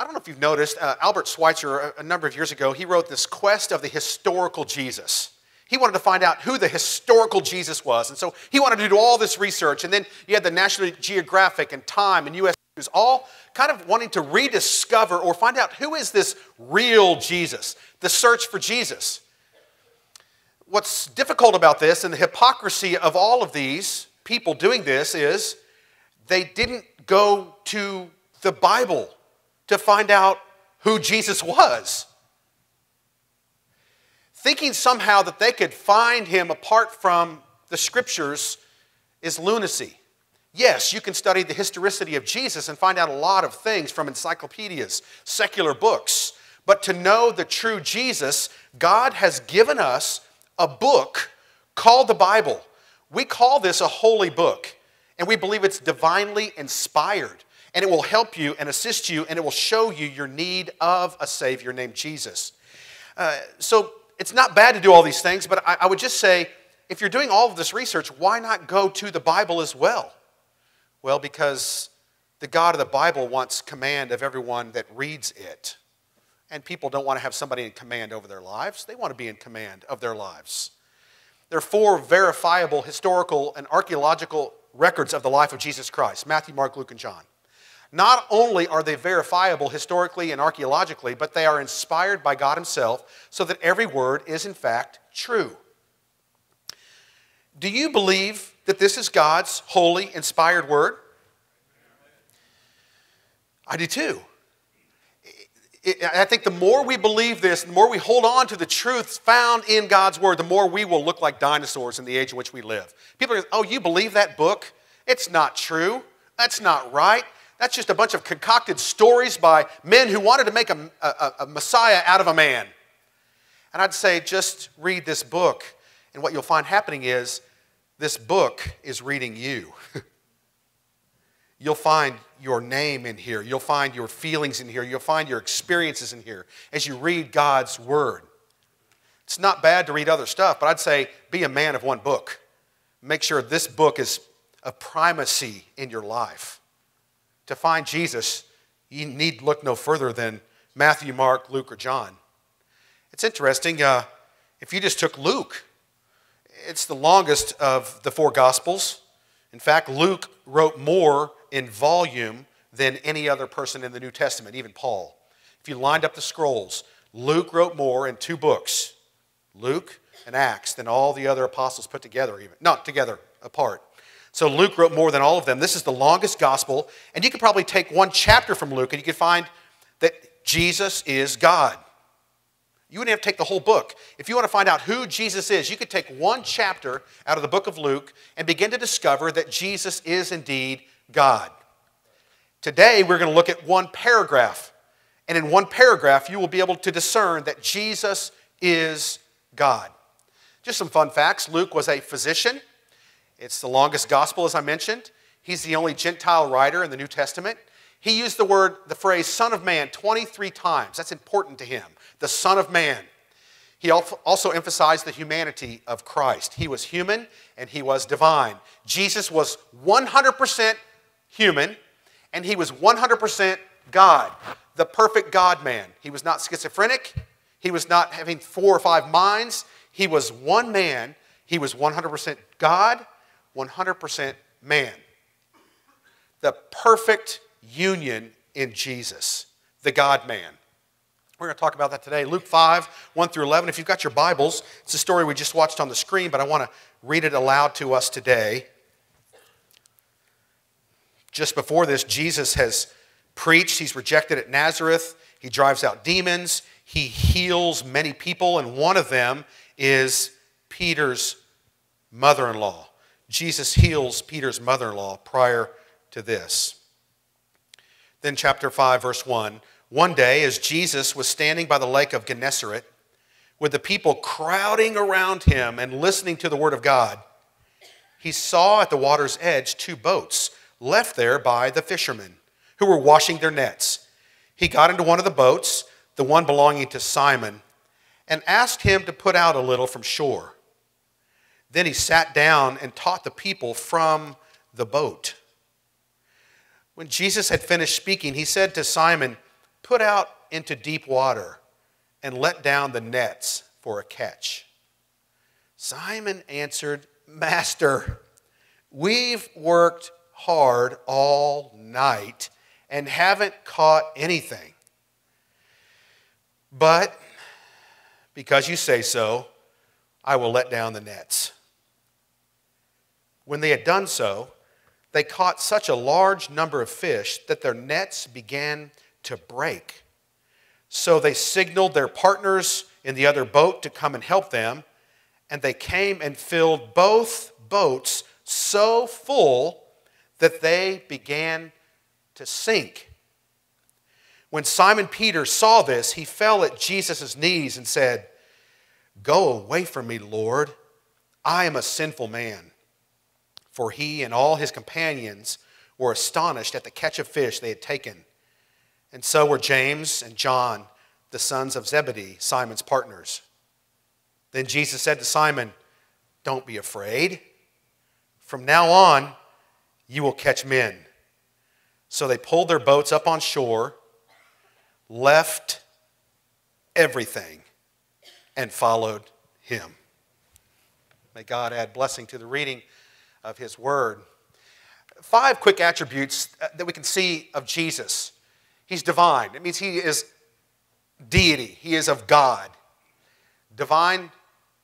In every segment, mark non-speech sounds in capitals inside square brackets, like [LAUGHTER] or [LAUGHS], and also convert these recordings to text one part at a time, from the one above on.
I don't know if you've noticed, uh, Albert Schweitzer, a, a number of years ago, he wrote this quest of the historical Jesus. He wanted to find out who the historical Jesus was. And so he wanted to do all this research. And then you had the National Geographic and Time and US News all kind of wanting to rediscover or find out who is this real Jesus, the search for Jesus. What's difficult about this and the hypocrisy of all of these people doing this is they didn't go to the Bible to find out who Jesus was. Thinking somehow that they could find him apart from the scriptures is lunacy. Yes, you can study the historicity of Jesus and find out a lot of things from encyclopedias, secular books. But to know the true Jesus, God has given us a book called the Bible. We call this a holy book, and we believe it's divinely inspired, and it will help you and assist you, and it will show you your need of a Savior named Jesus. Uh, so it's not bad to do all these things, but I, I would just say if you're doing all of this research, why not go to the Bible as well? Well, because the God of the Bible wants command of everyone that reads it. And people don't want to have somebody in command over their lives, they want to be in command of their lives. There are four verifiable historical and archaeological records of the life of Jesus Christ Matthew, Mark, Luke, and John. Not only are they verifiable historically and archaeologically, but they are inspired by God Himself so that every word is in fact true. Do you believe that this is God's holy, inspired word? I do too. I think the more we believe this, the more we hold on to the truths found in God's Word, the more we will look like dinosaurs in the age in which we live. People are, going, oh, you believe that book? It's not true. That's not right. That's just a bunch of concocted stories by men who wanted to make a, a, a Messiah out of a man. And I'd say, just read this book, and what you'll find happening is this book is reading you. [LAUGHS] You'll find your name in here. You'll find your feelings in here. You'll find your experiences in here as you read God's Word. It's not bad to read other stuff, but I'd say be a man of one book. Make sure this book is a primacy in your life. To find Jesus, you need look no further than Matthew, Mark, Luke, or John. It's interesting. Uh, if you just took Luke, it's the longest of the four Gospels. In fact, Luke wrote more in volume than any other person in the New Testament, even Paul. If you lined up the scrolls, Luke wrote more in two books, Luke and Acts, than all the other apostles put together, even. Not together, apart. So Luke wrote more than all of them. This is the longest gospel, and you could probably take one chapter from Luke and you could find that Jesus is God. You wouldn't have to take the whole book. If you want to find out who Jesus is, you could take one chapter out of the book of Luke and begin to discover that Jesus is indeed God. Today, we're going to look at one paragraph. And in one paragraph, you will be able to discern that Jesus is God. Just some fun facts Luke was a physician. It's the longest gospel, as I mentioned. He's the only Gentile writer in the New Testament. He used the word, the phrase Son of Man 23 times. That's important to him. The Son of Man. He also emphasized the humanity of Christ. He was human and he was divine. Jesus was 100% human, and he was 100% God, the perfect God man. He was not schizophrenic, he was not having four or five minds. He was one man, he was 100% God, 100% man. The perfect union in Jesus, the God man. We're going to talk about that today. Luke 5, 1 through 11. If you've got your Bibles, it's a story we just watched on the screen, but I want to read it aloud to us today. Just before this, Jesus has preached. He's rejected at Nazareth. He drives out demons. He heals many people, and one of them is Peter's mother in law. Jesus heals Peter's mother in law prior to this. Then, chapter 5, verse 1 One day, as Jesus was standing by the lake of Gennesaret, with the people crowding around him and listening to the word of God, he saw at the water's edge two boats left there by the fishermen who were washing their nets. He got into one of the boats, the one belonging to Simon, and asked him to put out a little from shore. Then he sat down and taught the people from the boat. When Jesus had finished speaking, he said to Simon, Put out into deep water and let down the nets for a catch. Simon answered, Master, we've worked hard all night and haven't caught anything. But because you say so, I will let down the nets. When they had done so, they caught such a large number of fish that their nets began to break. So they signaled their partners in the other boat to come and help them, and they came and filled both boats so full that they began to sink. When Simon Peter saw this, he fell at Jesus' knees and said, Go away from me, Lord. I am a sinful man. For he and all his companions were astonished at the catch of fish they had taken. And so were James and John, the sons of Zebedee, Simon's partners. Then Jesus said to Simon, Don't be afraid. From now on, you will catch men. So they pulled their boats up on shore, left everything, and followed him. May God add blessing to the reading of his word. Five quick attributes uh, that we can see of Jesus. He's divine. It means he is deity, he is of God. Divine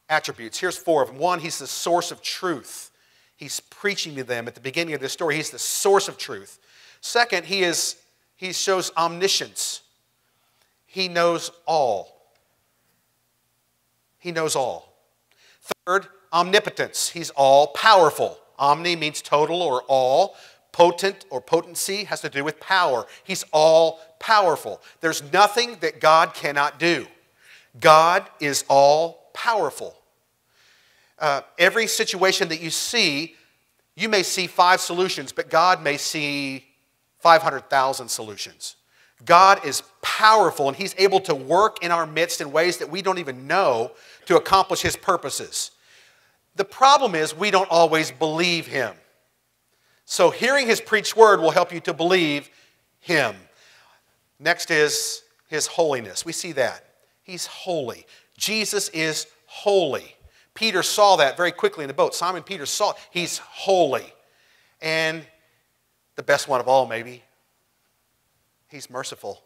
attributes. Here's four of them. One, he's the source of truth. He's preaching to them at the beginning of this story. He's the source of truth. Second, he is he shows omniscience. He knows all. He knows all. Third, omnipotence. He's all powerful. Omni means total or all. Potent or potency has to do with power. He's all powerful. There's nothing that God cannot do. God is all powerful. Uh, every situation that you see, you may see five solutions, but God may see 500,000 solutions. God is powerful and He's able to work in our midst in ways that we don't even know to accomplish His purposes. The problem is we don't always believe him. So hearing his preached word will help you to believe him. Next is his holiness. We see that. He's holy. Jesus is holy. Peter saw that very quickly in the boat. Simon Peter saw it. he's holy. And the best one of all, maybe, he's merciful.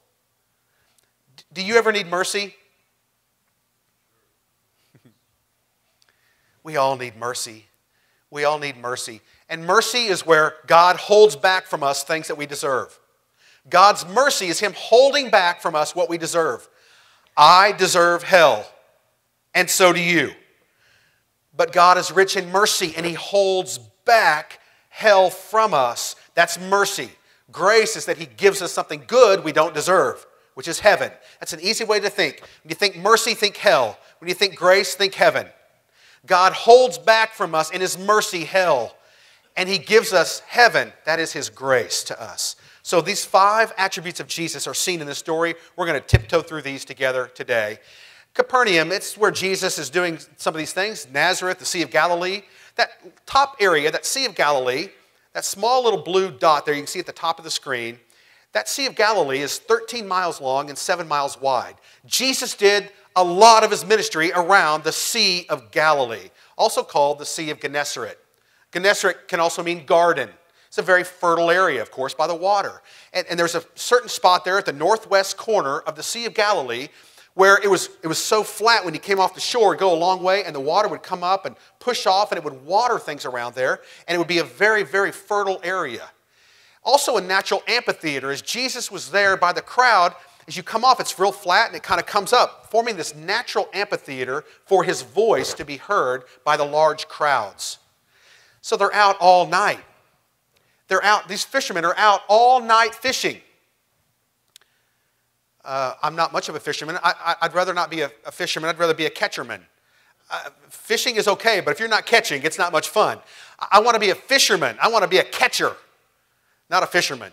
Do you ever need mercy? We all need mercy. We all need mercy. And mercy is where God holds back from us things that we deserve. God's mercy is Him holding back from us what we deserve. I deserve hell, and so do you. But God is rich in mercy, and He holds back hell from us. That's mercy. Grace is that He gives us something good we don't deserve, which is heaven. That's an easy way to think. When you think mercy, think hell. When you think grace, think heaven. God holds back from us in His mercy hell, and He gives us heaven. That is His grace to us. So these five attributes of Jesus are seen in this story. We're going to tiptoe through these together today. Capernaum, it's where Jesus is doing some of these things. Nazareth, the Sea of Galilee. That top area, that Sea of Galilee, that small little blue dot there you can see at the top of the screen, that Sea of Galilee is 13 miles long and 7 miles wide. Jesus did a lot of his ministry around the Sea of Galilee, also called the Sea of Gennesaret. Gennesaret can also mean garden. It's a very fertile area, of course, by the water. And, and there's a certain spot there at the northwest corner of the Sea of Galilee where it was, it was so flat when you came off the shore, go a long way, and the water would come up and push off, and it would water things around there, and it would be a very, very fertile area. Also, a natural amphitheater, as Jesus was there by the crowd, as you come off, it's real flat and it kind of comes up, forming this natural amphitheater for his voice to be heard by the large crowds. So they're out all night. They're out, these fishermen are out all night fishing. Uh, I'm not much of a fisherman. I, would rather not be a, a, fisherman, I'd rather be a catcherman. Uh, fishing is okay, but if you're not catching, it's not much fun. I, I want to be a fisherman, I want to be a catcher, not a fisherman.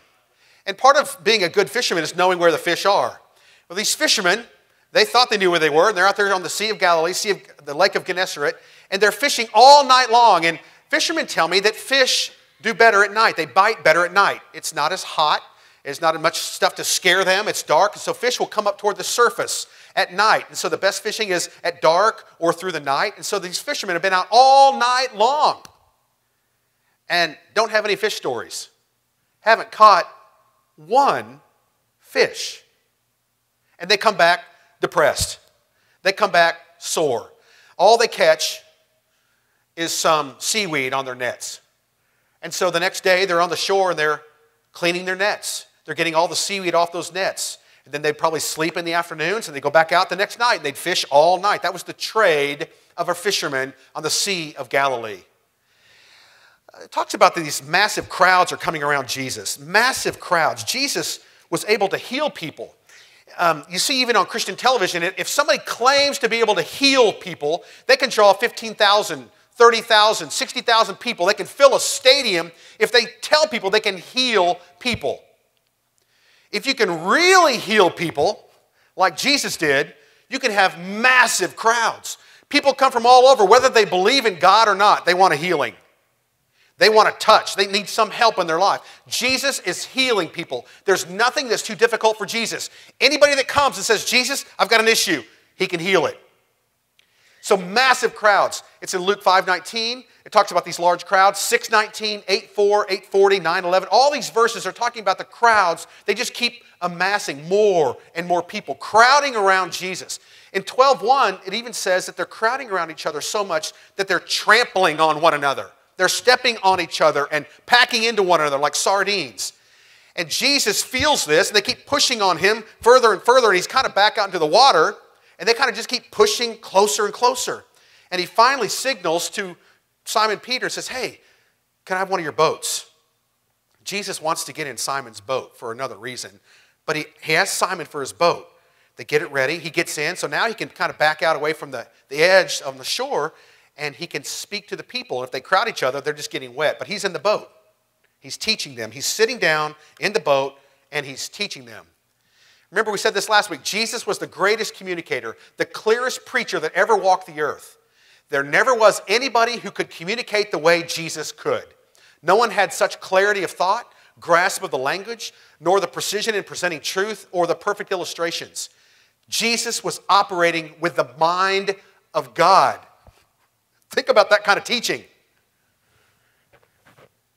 And part of being a good fisherman is knowing where the fish are. Well, these fishermen, they thought they knew where they were, and they're out there on the Sea of Galilee, sea of, the Lake of Gennesaret, and they're fishing all night long. And fishermen tell me that fish do better at night. They bite better at night. It's not as hot, There's not as much stuff to scare them. It's dark, and so fish will come up toward the surface at night. And so the best fishing is at dark or through the night. And so these fishermen have been out all night long and don't have any fish stories. Haven't caught one fish. And they come back depressed. They come back sore. All they catch is some seaweed on their nets. And so the next day they're on the shore and they're cleaning their nets. They're getting all the seaweed off those nets. And then they'd probably sleep in the afternoons and they'd go back out the next night and they'd fish all night. That was the trade of a fisherman on the Sea of Galilee. It talks about these massive crowds are coming around Jesus. Massive crowds. Jesus was able to heal people. Um, you see, even on Christian television, if somebody claims to be able to heal people, they can draw 15,000, 30,000, 60,000 people. They can fill a stadium if they tell people they can heal people. If you can really heal people, like Jesus did, you can have massive crowds. People come from all over, whether they believe in God or not, they want a healing. They want a touch. They need some help in their life. Jesus is healing people. There's nothing that's too difficult for Jesus. Anybody that comes and says, Jesus, I've got an issue, he can heal it. So massive crowds. It's in Luke 5:19. It talks about these large crowds, 619, 84, 840, 911. All these verses are talking about the crowds. They just keep amassing more and more people crowding around Jesus. In 12:1, it even says that they're crowding around each other so much that they're trampling on one another. They're stepping on each other and packing into one another like sardines. And Jesus feels this, and they keep pushing on him further and further, and he's kind of back out into the water, and they kind of just keep pushing closer and closer. And he finally signals to Simon Peter and says, Hey, can I have one of your boats? Jesus wants to get in Simon's boat for another reason, but he, he asks Simon for his boat. They get it ready. He gets in, so now he can kind of back out away from the, the edge of the shore and he can speak to the people. If they crowd each other, they're just getting wet. But he's in the boat. He's teaching them. He's sitting down in the boat and he's teaching them. Remember, we said this last week Jesus was the greatest communicator, the clearest preacher that ever walked the earth. There never was anybody who could communicate the way Jesus could. No one had such clarity of thought, grasp of the language, nor the precision in presenting truth or the perfect illustrations. Jesus was operating with the mind of God. Think about that kind of teaching.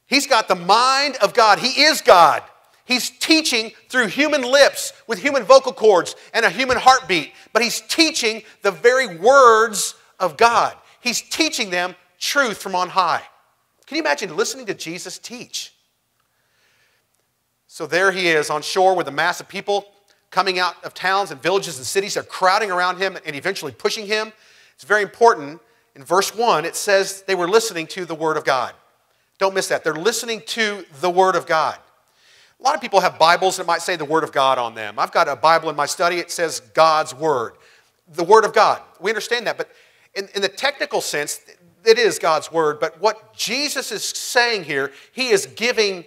He's got the mind of God. He is God. He's teaching through human lips with human vocal cords and a human heartbeat, but he's teaching the very words of God. He's teaching them truth from on high. Can you imagine listening to Jesus teach? So there he is on shore with a mass of people coming out of towns and villages and cities. They're crowding around him and eventually pushing him. It's very important. In verse 1, it says they were listening to the Word of God. Don't miss that. They're listening to the Word of God. A lot of people have Bibles that might say the Word of God on them. I've got a Bible in my study, it says God's Word. The Word of God. We understand that, but in, in the technical sense, it is God's word, but what Jesus is saying here, he is giving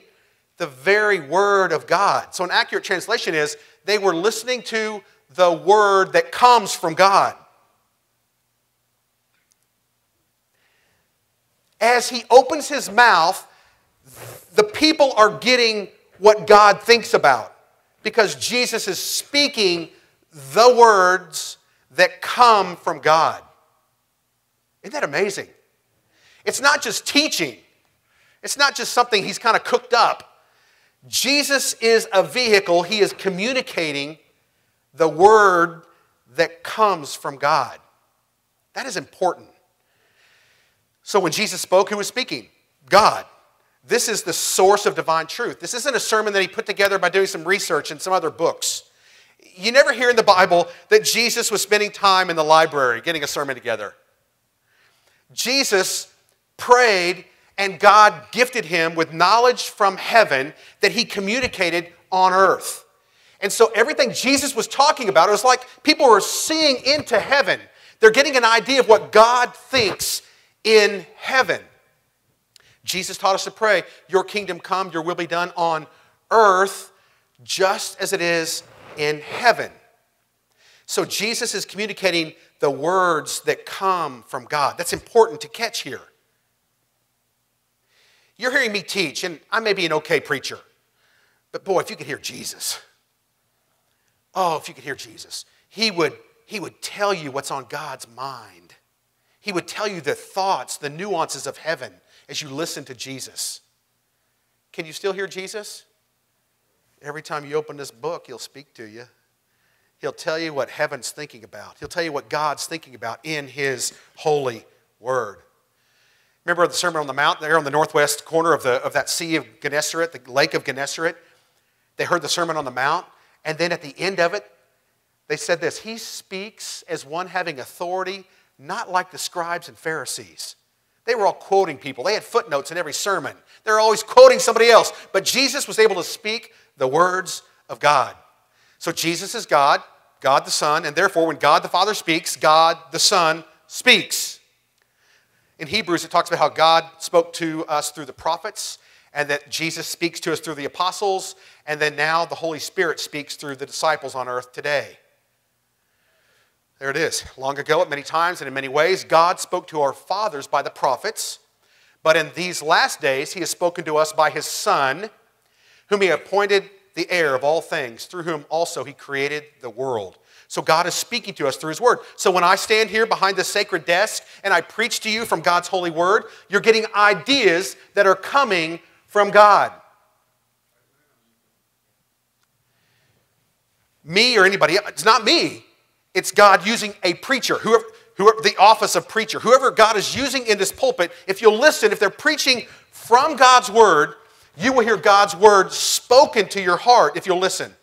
the very word of God. So, an accurate translation is they were listening to the word that comes from God. As he opens his mouth, the people are getting what God thinks about because Jesus is speaking the words that come from God. Isn't that amazing? It's not just teaching, it's not just something he's kind of cooked up. Jesus is a vehicle, he is communicating the word that comes from God. That is important. So when Jesus spoke, who was speaking? God. This is the source of divine truth. This isn't a sermon that he put together by doing some research in some other books. You never hear in the Bible that Jesus was spending time in the library getting a sermon together. Jesus prayed and God gifted him with knowledge from heaven that he communicated on earth. And so everything Jesus was talking about, it was like people were seeing into heaven. They're getting an idea of what God thinks in heaven. Jesus taught us to pray, Your kingdom come, your will be done on earth just as it is in heaven. So Jesus is communicating the words that come from God. That's important to catch here. You're hearing me teach, and I may be an okay preacher, But boy, if you could hear Jesus, oh, if you could hear Jesus, he would, he would tell you what's on God's mind. He would tell you the thoughts, the nuances of heaven as you listen to Jesus. Can you still hear Jesus? Every time you open this book, he'll speak to you. He'll tell you what heaven's thinking about. He'll tell you what God's thinking about in his holy word. Remember the Sermon on the Mount there on the northwest corner of, the, of that Sea of Gennesaret, the Lake of Gennesaret? They heard the Sermon on the Mount, and then at the end of it, they said this He speaks as one having authority, not like the scribes and Pharisees. They were all quoting people. They had footnotes in every sermon. They're always quoting somebody else. But Jesus was able to speak the words of God. So Jesus is God, God the Son, and therefore when God the Father speaks, God the Son speaks. In Hebrews, it talks about how God spoke to us through the prophets, and that Jesus speaks to us through the apostles, and then now the Holy Spirit speaks through the disciples on earth today. There it is. Long ago, at many times and in many ways, God spoke to our fathers by the prophets, but in these last days, He has spoken to us by His Son, whom He appointed the heir of all things, through whom also He created the world. So God is speaking to us through His Word. So when I stand here behind the sacred desk and I preach to you from God's holy Word, you're getting ideas that are coming from God. Me or anybody, it's not me. It's God using a preacher, whoever, whoever the office of preacher, whoever God is using in this pulpit. If you'll listen, if they're preaching from God's Word, you will hear God's Word spoken to your heart if you'll listen.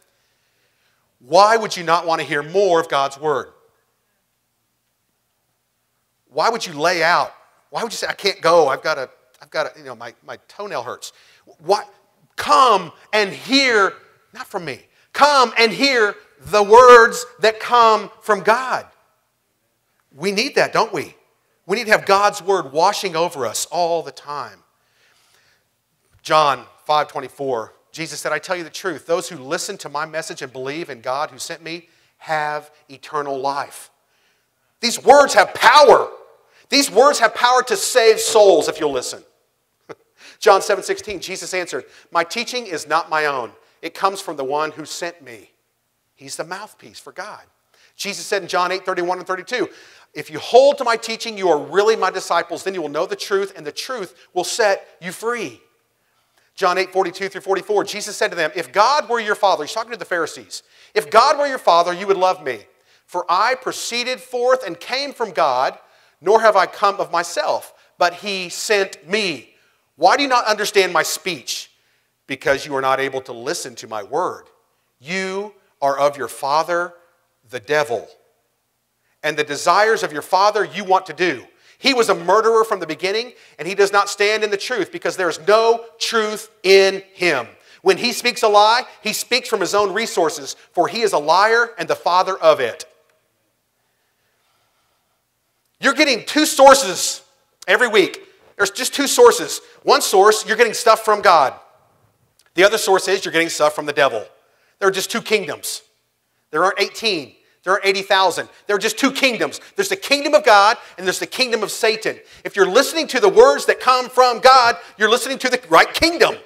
Why would you not want to hear more of God's word? Why would you lay out? Why would you say, I can't go? I've got a, I've got a, you know, my, my toenail hurts. Why? Come and hear, not from me, come and hear the words that come from God. We need that, don't we? We need to have God's word washing over us all the time. John 5 24 Jesus said, I tell you the truth. Those who listen to my message and believe in God who sent me have eternal life. These words have power. These words have power to save souls if you'll listen. [LAUGHS] John 7 16, Jesus answered, My teaching is not my own. It comes from the one who sent me. He's the mouthpiece for God. Jesus said in John 8 31 and 32, If you hold to my teaching, you are really my disciples. Then you will know the truth, and the truth will set you free. John 8, 42 through 44, Jesus said to them, If God were your father, he's talking to the Pharisees, if God were your father, you would love me. For I proceeded forth and came from God, nor have I come of myself, but he sent me. Why do you not understand my speech? Because you are not able to listen to my word. You are of your father, the devil. And the desires of your father you want to do. He was a murderer from the beginning, and he does not stand in the truth because there is no truth in him. When he speaks a lie, he speaks from his own resources, for he is a liar and the father of it. You're getting two sources every week. There's just two sources. One source, you're getting stuff from God. The other source is you're getting stuff from the devil. There are just two kingdoms. There aren't 18. There are 80,000. There are just two kingdoms. There's the kingdom of God and there's the kingdom of Satan. If you're listening to the words that come from God, you're listening to the right kingdom.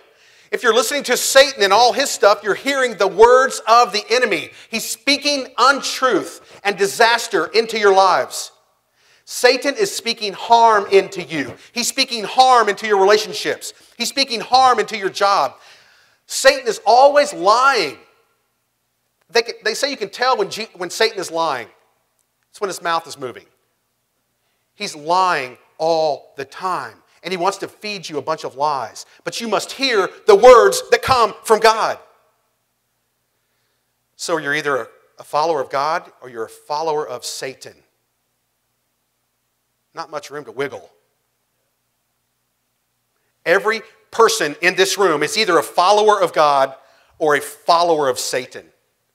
If you're listening to Satan and all his stuff, you're hearing the words of the enemy. He's speaking untruth and disaster into your lives. Satan is speaking harm into you. He's speaking harm into your relationships. He's speaking harm into your job. Satan is always lying. They, they say you can tell when, G, when Satan is lying. It's when his mouth is moving. He's lying all the time. And he wants to feed you a bunch of lies. But you must hear the words that come from God. So you're either a follower of God or you're a follower of Satan. Not much room to wiggle. Every person in this room is either a follower of God or a follower of Satan.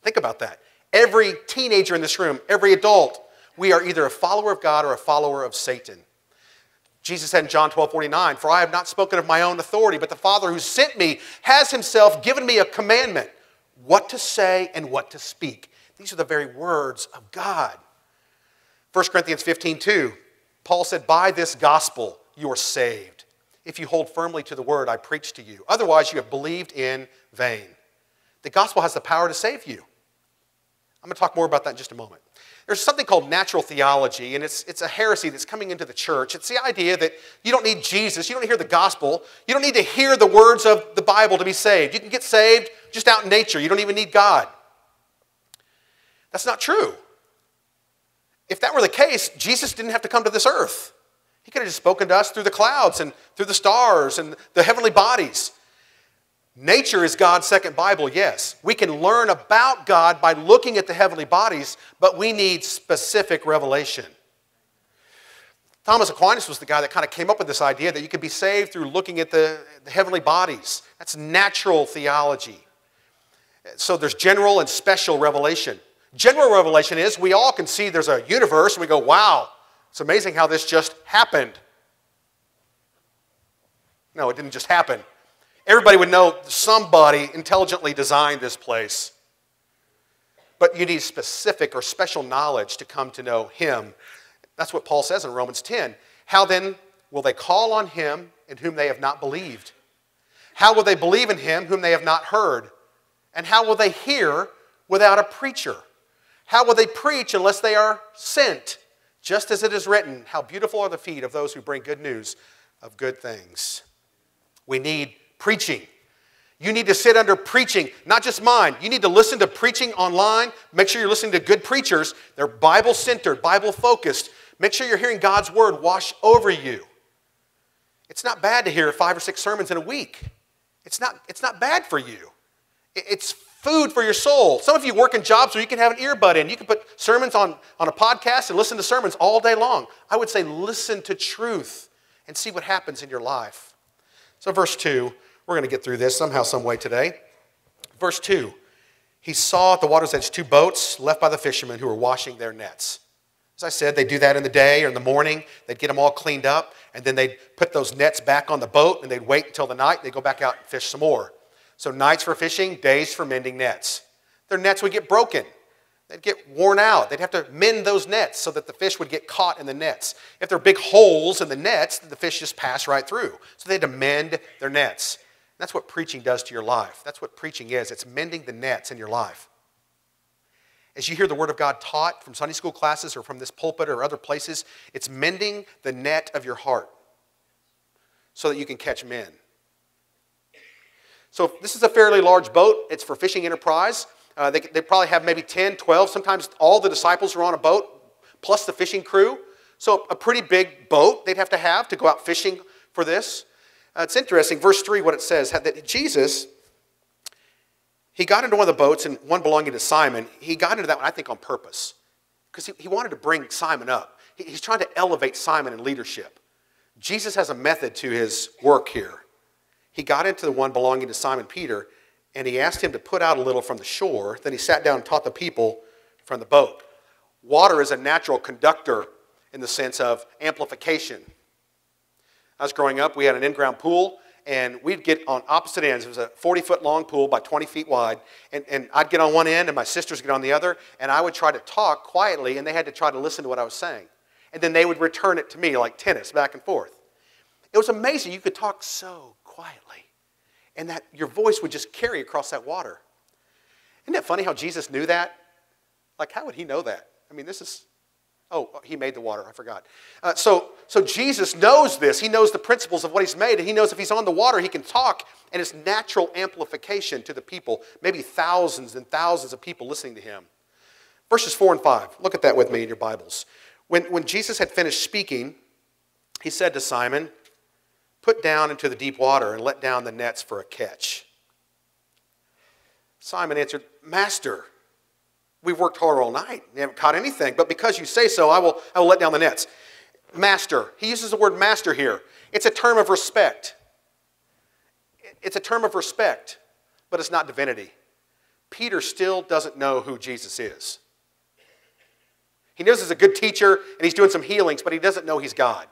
Think about that. Every teenager in this room, every adult, we are either a follower of God or a follower of Satan. Jesus said in John 12 49, For I have not spoken of my own authority, but the Father who sent me has himself given me a commandment what to say and what to speak. These are the very words of God. 1 Corinthians 15 2, Paul said, By this gospel you are saved, if you hold firmly to the word I preach to you. Otherwise, you have believed in vain. The gospel has the power to save you. I'm going to talk more about that in just a moment. There's something called natural theology, and it's, it's a heresy that's coming into the church. It's the idea that you don't need Jesus, you don't hear the gospel, you don't need to hear the words of the Bible to be saved. You can get saved just out in nature, you don't even need God. That's not true. If that were the case, Jesus didn't have to come to this earth. He could have just spoken to us through the clouds and through the stars and the heavenly bodies. Nature is God's second Bible, yes. We can learn about God by looking at the heavenly bodies, but we need specific revelation. Thomas Aquinas was the guy that kind of came up with this idea that you could be saved through looking at the, the heavenly bodies. That's natural theology. So there's general and special revelation. General revelation is we all can see there's a universe and we go, wow, it's amazing how this just happened. No, it didn't just happen. Everybody would know somebody intelligently designed this place. But you need specific or special knowledge to come to know Him. That's what Paul says in Romans 10. How then will they call on Him in whom they have not believed? How will they believe in Him whom they have not heard? And how will they hear without a preacher? How will they preach unless they are sent? Just as it is written, How beautiful are the feet of those who bring good news of good things. We need preaching. You need to sit under preaching, not just mine. You need to listen to preaching online. Make sure you're listening to good preachers. They're Bible centered, Bible focused. Make sure you're hearing God's word wash over you. It's not bad to hear five or six sermons in a week. It's not, it's not bad for you. It's food for your soul. Some of you work in jobs where you can have an earbud in. You can put sermons on, on a podcast and listen to sermons all day long. I would say listen to truth and see what happens in your life. So, verse 2 we're going to get through this somehow, some way today. Verse 2 He saw at the water's edge two boats left by the fishermen who were washing their nets. As I said, they do that in the day or in the morning. They'd get them all cleaned up, and then they'd put those nets back on the boat, and they'd wait until the night. They'd go back out and fish some more. So, nights for fishing, days for mending nets. Their nets would get broken. They'd get worn out. They'd have to mend those nets so that the fish would get caught in the nets. If there are big holes in the nets, the fish just pass right through. So they had to mend their nets. That's what preaching does to your life. That's what preaching is it's mending the nets in your life. As you hear the Word of God taught from Sunday school classes or from this pulpit or other places, it's mending the net of your heart so that you can catch men. So, this is a fairly large boat. It's for fishing enterprise. Uh, they, they probably have maybe 10, 12. Sometimes all the disciples are on a boat, plus the fishing crew. So, a pretty big boat they'd have to have to go out fishing for this. Uh, it's interesting, verse 3, what it says that Jesus, he got into one of the boats, and one belonging to Simon. He got into that one, I think, on purpose, because he, he wanted to bring Simon up. He, he's trying to elevate Simon in leadership. Jesus has a method to his work here. He got into the one belonging to Simon Peter, and he asked him to put out a little from the shore. Then he sat down and taught the people from the boat. Water is a natural conductor in the sense of amplification. I was growing up, we had an in ground pool, and we'd get on opposite ends. It was a 40 foot long pool by 20 feet wide. And, and I'd get on one end, and my sisters get on the other, and I would try to talk quietly, and they had to try to listen to what I was saying. And then they would return it to me like tennis, back and forth. It was amazing. You could talk so quietly, and that your voice would just carry across that water. Isn't it funny how Jesus knew that? Like, how would he know that? I mean, this is Oh, he made the water. I forgot. Uh, so, so Jesus knows this. He knows the principles of what he's made, and he knows if he's on the water, he can talk, and it's natural amplification to the people, maybe thousands and thousands of people listening to him. Verses 4 and 5. Look at that with me in your Bibles. When, when Jesus had finished speaking, he said to Simon, Put down into the deep water and let down the nets for a catch. Simon answered, Master, We've worked hard all night. We haven't caught anything. But because you say so, I will, I will let down the nets. Master. He uses the word master here. It's a term of respect. It's a term of respect, but it's not divinity. Peter still doesn't know who Jesus is. He knows he's a good teacher and he's doing some healings, but he doesn't know he's God.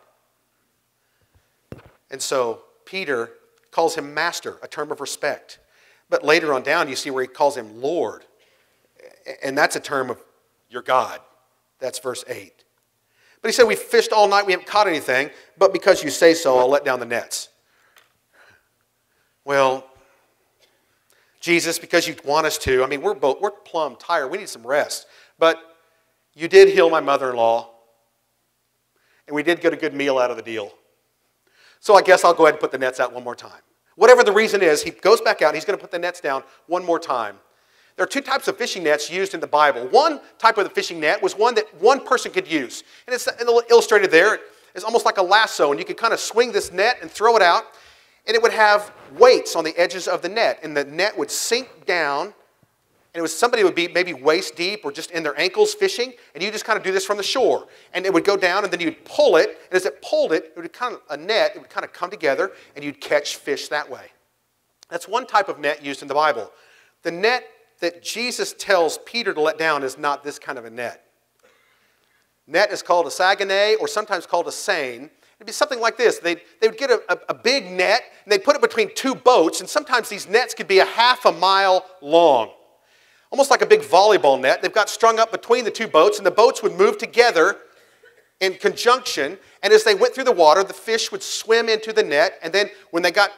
And so Peter calls him master, a term of respect. But later on down, you see where he calls him Lord and that's a term of your God. That's verse 8. But he said, We fished all night, we haven't caught anything, but because you say so, I'll let down the nets. Well, Jesus, because you want us to. I mean, we're both, we're plumb tired. We need some rest. But you did heal my mother in law, and we did get a good meal out of the deal. So I guess I'll go ahead and put the nets out one more time. Whatever the reason is, he goes back out, he's going to put the nets down one more time. There are two types of fishing nets used in the Bible. One type of the fishing net was one that one person could use. And it's illustrated there. It's almost like a lasso, and you could kind of swing this net and throw it out, and it would have weights on the edges of the net, and the net would sink down and it was somebody would be maybe waist deep or just in their ankles fishing, and you just kind of do this from the shore. And it would go down, and then you'd pull it, and as it pulled it, it would kind of a net, it would kind of come together, and you'd catch fish that way. That's one type of net used in the Bible. The net that Jesus tells Peter to let down is not this kind of a net. Net is called a sagene or sometimes called a seine. It'd be something like this. They'd, they would get a, a, a, big net and they'd put it between two boats, and sometimes these nets could be a half a mile long almost like a big volleyball net. They've got strung up between the two boats, and the boats would move together in conjunction. And as they went through the water, the fish would swim into the net. And then when they got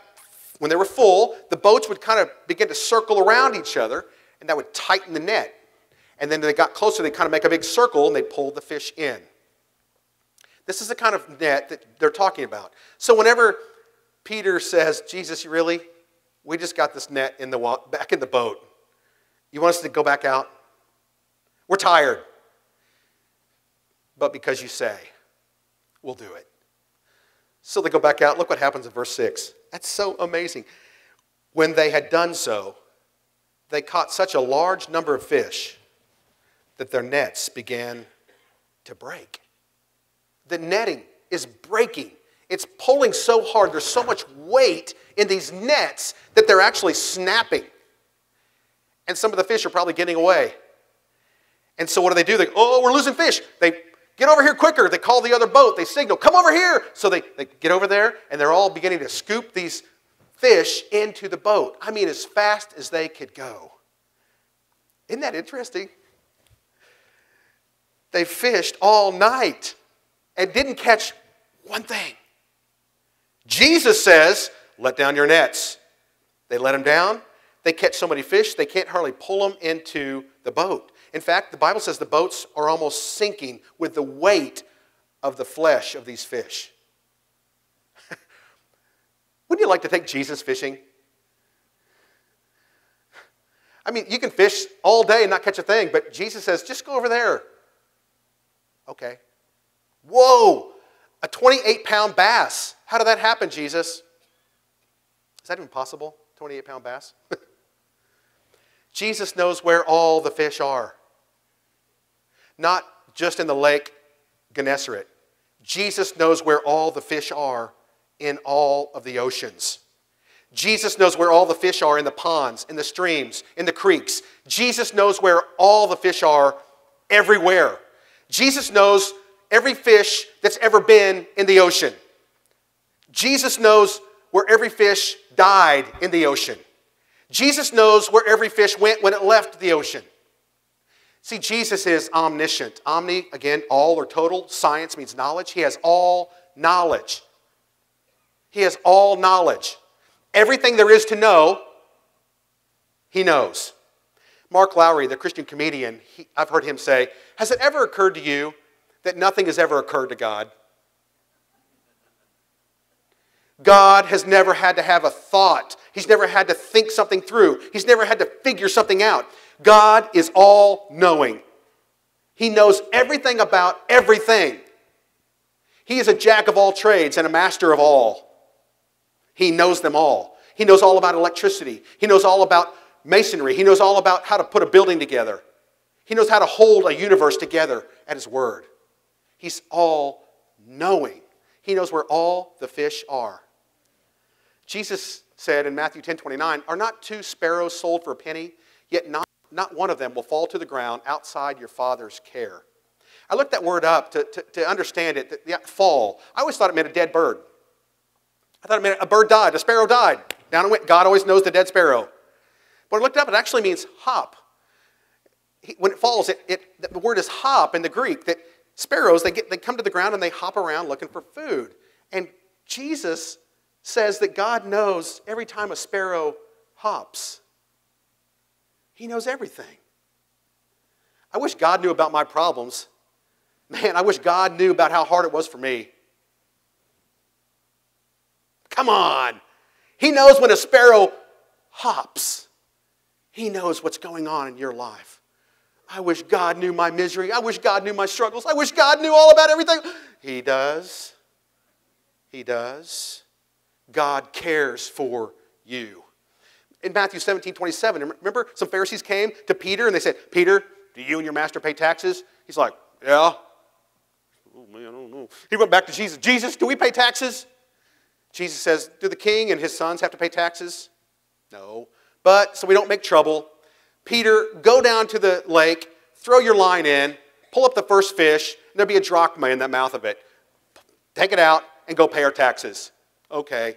when they were full, the boats would kind of begin to circle around each other, and that would tighten the net. And then they got closer, they'd kind of make a big circle, and they'd pull the fish in. This is the kind of net that they're talking about. So whenever Peter says, Jesus, really? We just got this net in the, back in the boat. You want us to go back out? We're tired. But because you say, we'll do it. So they go back out. Look what happens in verse 6. That's so amazing. When they had done so, they caught such a large number of fish that their nets began to break. The netting is breaking. It's pulling so hard. There's so much weight in these nets that they're actually snapping and some of the fish are probably getting away. And so what do they do? They, oh, we're losing fish. They get over here quicker. They call the other boat. They signal, come over here. So they, they get over there, and they're all beginning to scoop these fish into the boat. I mean, as fast as they could go. Isn't that interesting? They fished all night and didn't catch one thing. Jesus says, let down your nets. They let them down. They catch so many fish, they can't hardly pull them into the boat. In fact, the Bible says the boats are almost sinking with the weight of the flesh of these fish. Wouldn't you like to take Jesus fishing? I mean, you can fish all day and not catch a thing, but Jesus says, just go over there. Okay. Whoa, a 28 pound bass. How did that happen, Jesus? Is that even possible? 28 pound bass? [LAUGHS] Jesus knows where all the fish are. Not just in the lake Gennesaret. Jesus knows where all the fish are in all of the oceans. Jesus knows where all the fish are in the ponds, in the streams, in the creeks. Jesus knows where all the fish are everywhere. Jesus knows every fish that's ever been in the ocean. Jesus knows where every fish died in the ocean. Jesus knows where every fish went when it left the ocean. See, Jesus is omniscient. Omni, again, all or total. Science means knowledge. He has all knowledge. He has all knowledge. Everything there is to know, he knows. Mark Lowry, the Christian comedian, he, I've heard him say, Has it ever occurred to you that nothing has ever occurred to God? God has never had to have a thought. He's never had to think something through. He's never had to figure something out. God is all knowing. He knows everything about everything. He is a jack of all trades and a master of all. He knows them all. He knows all about electricity. He knows all about masonry. He knows all about how to put a building together. He knows how to hold a universe together at His word. He's all knowing. He knows where all the fish are. Jesus said in Matthew 10 29, Are not two sparrows sold for a penny? Yet not, not one of them will fall to the ground outside your Father's care. I looked that word up to, to, to understand it. Fall. I always thought it meant a dead bird. I thought it meant a bird died, a sparrow died. Down it went. God always knows the dead sparrow. But I looked it up, it actually means hop. When it falls, it, it, the word is hop in the Greek. That sparrows, they, get, they come to the ground and they hop around looking for food. And Jesus says that God knows every time a sparrow hops. He knows everything. I wish God knew about my problems. Man, I wish God knew about how hard it was for me. Come on. He knows when a sparrow hops, He knows what's going on in your life. I wish God knew my misery. I wish God knew my struggles. I wish God knew all about everything. He does. He does. God cares for you. In Matthew 17, 27, remember some Pharisees came to Peter and they said, Peter, do you and your master pay taxes? He's like, Yeah. Oh, man, I don't know. He went back to Jesus. Jesus, do we pay taxes? Jesus says, Do the king and his sons have to pay taxes? No. But so we don't make trouble, Peter, go down to the lake, throw your line in, pull up the first fish, and there'll be a drachma in the mouth of it. Take it out and go pay our taxes. Okay.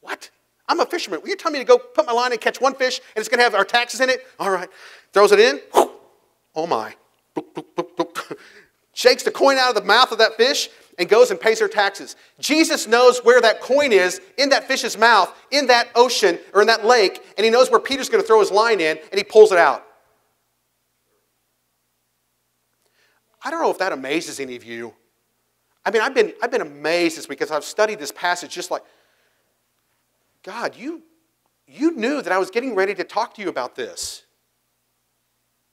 What? I'm a fisherman. Will you tell me to go put my line and catch one fish and it's going to have our taxes in it? All right. Throws it in. Oh my. [LAUGHS] Shakes the coin out of the mouth of that fish and goes and pays her taxes. Jesus knows where that coin is in that fish's mouth, in that ocean or in that lake, and he knows where Peter's going to throw his line in, and he pulls it out. I don't know if that amazes any of you. I mean, I've been, I've been amazed this week because I've studied this passage just like, God, you, you knew that I was getting ready to talk to you about this.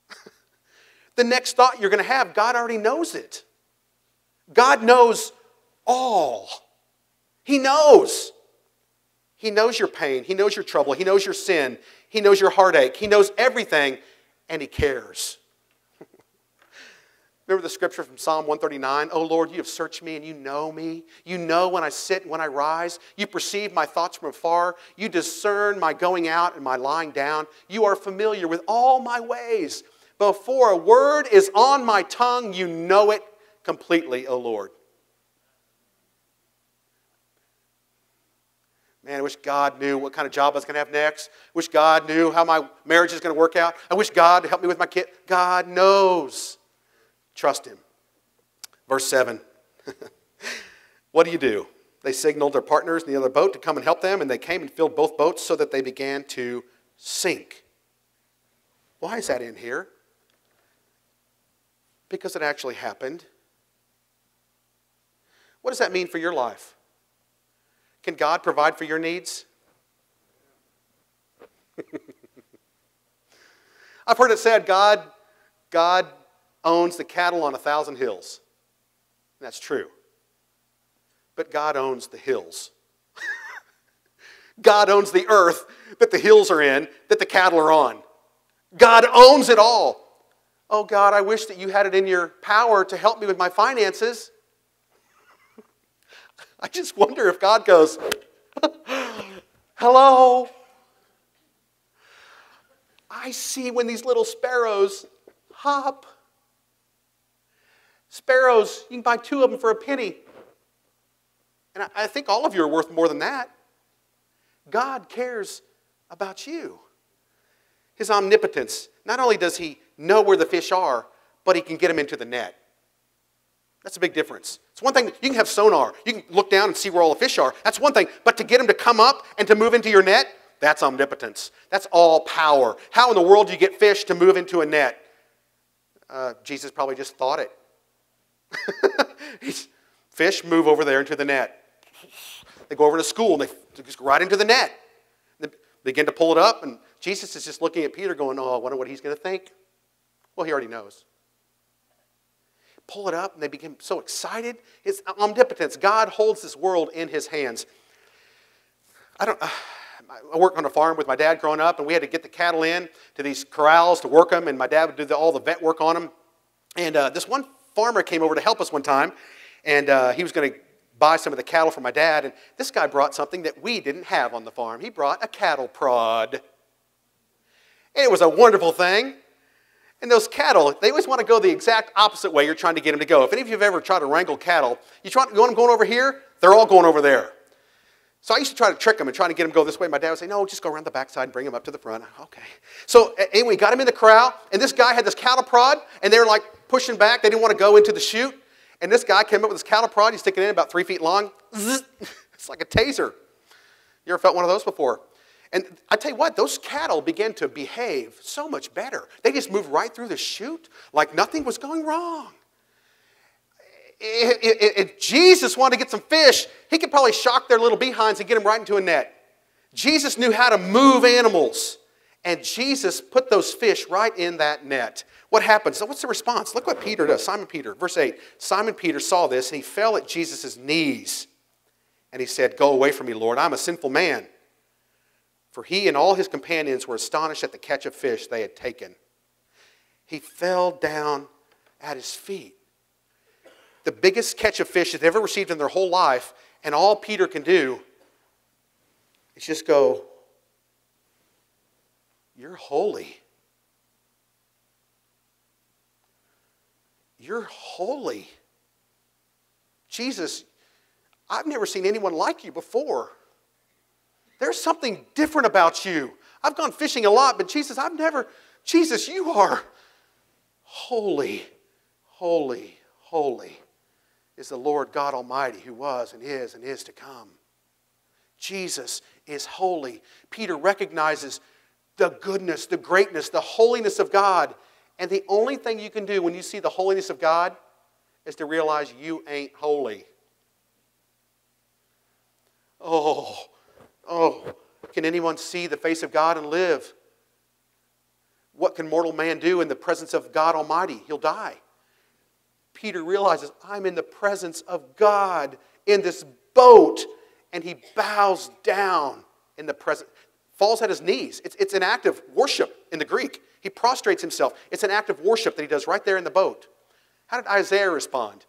[LAUGHS] the next thought you're going to have, God already knows it. God knows all. He knows. He knows your pain. He knows your trouble. He knows your sin. He knows your heartache. He knows everything, and He cares. [LAUGHS] Remember the scripture from Psalm 139? Oh Lord, you have searched me and you know me. You know when I sit and when I rise. You perceive my thoughts from afar. You discern my going out and my lying down. You are familiar with all my ways. Before a word is on my tongue, you know it completely, O Lord. Man, I wish God knew what kind of job I was going to have next. I wish God knew how my marriage is going to work out. I wish God to help me with my kid. God knows. Trust Him. Verse 7. [LAUGHS] what do you do? They signaled their partners in the other boat to come and help them, and they came and filled both boats so that they began to sink. Why is that in here? Because it actually happened. What does that mean for your life? Can God provide for your needs? [LAUGHS] I've heard it said God, God owns the cattle on a thousand hills. And that's true. But God owns the hills. [LAUGHS] God owns the earth that the hills are in, that the cattle are on. God owns it all. Oh, God, I wish that you had it in your power to help me with my finances. I just wonder if God goes, Hello. I see when these little sparrows hop. Sparrows, you can buy two of them for a penny. And I think all of you are worth more than that. God cares about you. His omnipotence. Not only does He know where the fish are, but He can get them into the net. That's a big difference. It's one thing, you can have sonar, you can look down and see where all the fish are. That's one thing. But to get them to come up and to move into your net, that's omnipotence. That's all power. How in the world do you get fish to move into a net? Uh, Jesus probably just thought it. [LAUGHS] fish move over there into the net. They go over to school and they just go right into the net. They begin to pull it up, and Jesus is just looking at Peter, going, Oh, I wonder what he's going to think. Well, he already knows pull it up and they become so excited. It's omnipotence. God holds this world in his hands. I don't. I worked on a farm with my dad growing up, and we had to get the cattle in to these corrals to work them, and my dad would do the, all the vet work on them. And uh, this one farmer came over to help us one time, and uh, he was going to buy some of the cattle for my dad. And this guy brought something that we didn't have on the farm. He brought a cattle prod. And it was a wonderful thing. And those cattle, they always want to go the exact opposite way you're trying to get them to go. If any of you have ever tried to wrangle cattle, you, try, you want them going over here, they're all going over there. So I used to try to trick them and try to get them to go this way. My dad would say, no, just go around the backside and bring them up to the front. Okay. So anyway, got him in the corral, and this guy had this cattle prod, and they were like pushing back. They didn't want to go into the chute. And this guy came up with this cattle prod. He's sticking in about three feet long. [LAUGHS] It's like a taser. You ever felt one of those before? And I tell you what, those cattle began to behave so much better. They just moved right through the chute like nothing was going wrong. If, Jesus wanted to get some fish, he could probably shock their little behinds and get them right into a net. Jesus knew how to move animals. And Jesus put those fish right in that net. What happens? So what's the response? Look what Peter does. Simon Peter, verse 8. Simon Peter saw this and he fell at Jesus' knees. And he said, Go away from me, Lord. I'm a sinful man. For he and all his companions were astonished at the catch of fish they had taken. He fell down at his feet. The biggest catch of fish they've ever received in their whole life, and all Peter can do is just go, You're holy. You're holy. Jesus, I've never seen anyone like you before. There's something different about you. I've gone fishing a lot, but Jesus, I've never, Jesus, you are holy, holy, holy is the Lord God Almighty who was and is and is to come. Jesus is holy. Peter recognizes the goodness, the greatness, the holiness of God. And the only thing you can do when you see the holiness of God is to realize you ain't holy. Oh, Oh, can anyone see the face of God and live? What can mortal man do in the presence of God Almighty? He'll die. Peter realizes, I'm in the presence of God in this boat, and he bows down in the presence, falls at his knees. It's, it's an act of worship in the Greek. He prostrates himself. It's an act of worship that he does right there in the boat. How did Isaiah respond?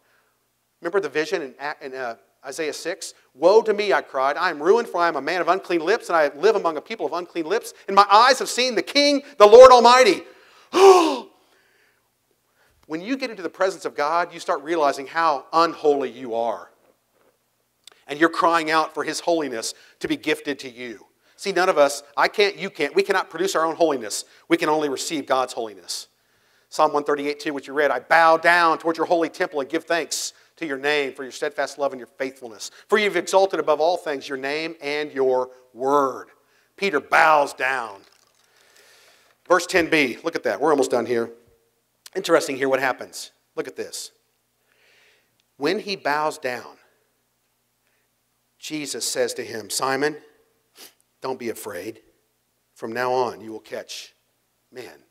Remember the vision in, in uh, Isaiah 6 Woe to me, I cried. I am ruined, for I am a man of unclean lips, and I live among a people of unclean lips, and my eyes have seen the King, the Lord Almighty. [GASPS] when you get into the presence of God, you start realizing how unholy you are. And you're crying out for His holiness to be gifted to you. See, none of us, I can't, you can't, we cannot produce our own holiness. We can only receive God's holiness. Psalm 138 2, which you read, I bow down towards your holy temple and give thanks to your name for your steadfast love and your faithfulness. For you've exalted above all things your name and your word. Peter bows down. Verse 10b, look at that. We're almost done here. Interesting here what happens. Look at this. When he bows down, Jesus says to him, Simon, don't be afraid. From now on, you will catch men.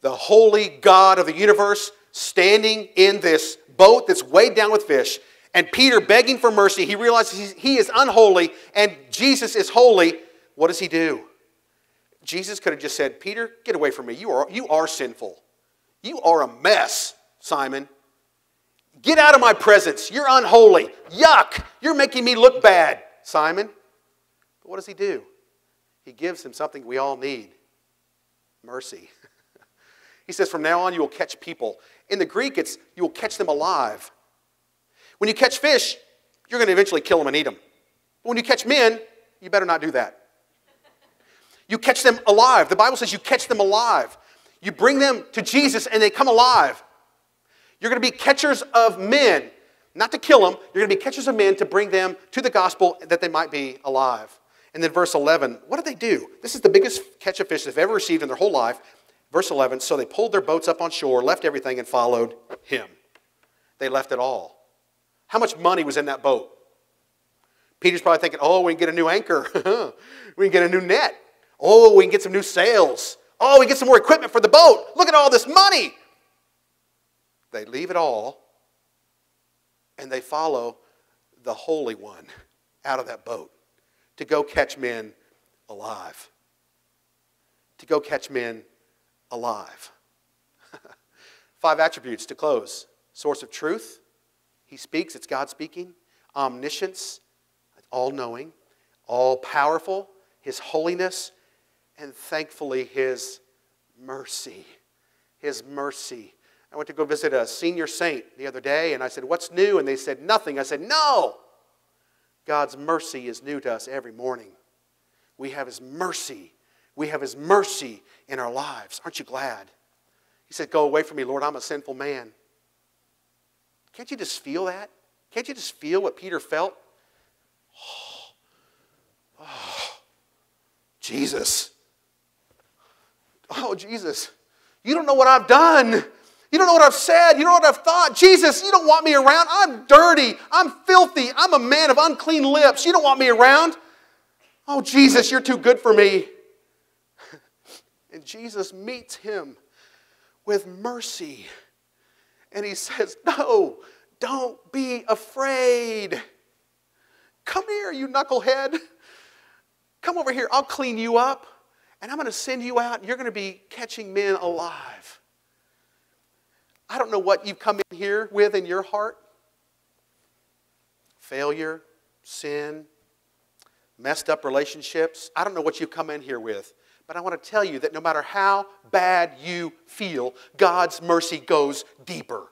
The holy God of the universe standing in this boat that's weighed down with fish, and Peter begging for mercy. He realizes he is unholy and Jesus is holy. What does he do? Jesus could have just said, Peter, get away from me. You are, you are sinful. You are a mess, Simon. Get out of my presence. You're unholy. Yuck. You're making me look bad, Simon. But what does he do? He gives him something we all need mercy. He says, From now on, you will catch people. In the Greek, it's you will catch them alive. When you catch fish, you're going to eventually kill them and eat them. But when you catch men, you better not do that. You catch them alive. The Bible says you catch them alive. You bring them to Jesus and they come alive. You're going to be catchers of men, not to kill them. You're going to be catchers of men to bring them to the gospel that they might be alive. And then verse 11, what do they do? This is the biggest catch of fish they've ever received in their whole life. Verse 11 So they pulled their boats up on shore, left everything, and followed him. They left it all. How much money was in that boat? Peter's probably thinking, oh, we can get a new anchor. [LAUGHS] we can get a new net. Oh, we can get some new sails. Oh, we get some more equipment for the boat. Look at all this money. They leave it all and they follow the Holy One out of that boat to go catch men alive. To go catch men alive. [LAUGHS] Five attributes to close source of truth, he speaks, it's God speaking. Omniscience, all knowing, all powerful, his holiness, and thankfully his mercy. His mercy. I went to go visit a senior saint the other day and I said, What's new? And they said, Nothing. I said, No! God's mercy is new to us every morning. We have his mercy we have His mercy in our lives. Aren't you glad? He said, Go away from me, Lord, I'm a sinful man. Can't you just feel that? Can't you just feel what Peter felt? Oh, [SIGHS] oh, Jesus. Oh, Jesus, you don't know what I've done. You don't know what I've said. You don't know what I've thought. Jesus, you don't want me around. I'm dirty. I'm filthy. I'm a man of unclean lips. You don't want me around. Oh, Jesus, you're too good for me. And Jesus meets him with mercy. And he says, No, don't be afraid. Come here, you knucklehead. Come over here. I'll clean you up. And I'm going to send you out. And you're going to be catching men alive. I don't know what you've come in here with in your heart failure, sin, messed up relationships. I don't know what you've come in here with. But I want to tell you that no matter how bad you feel, God's mercy goes deeper.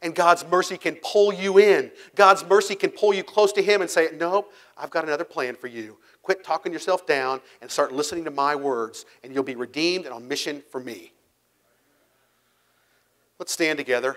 And God's mercy can pull you in. God's mercy can pull you close to Him and say, Nope, I've got another plan for you. Quit talking yourself down and start listening to my words, and you'll be redeemed and on mission for me. Let's stand together.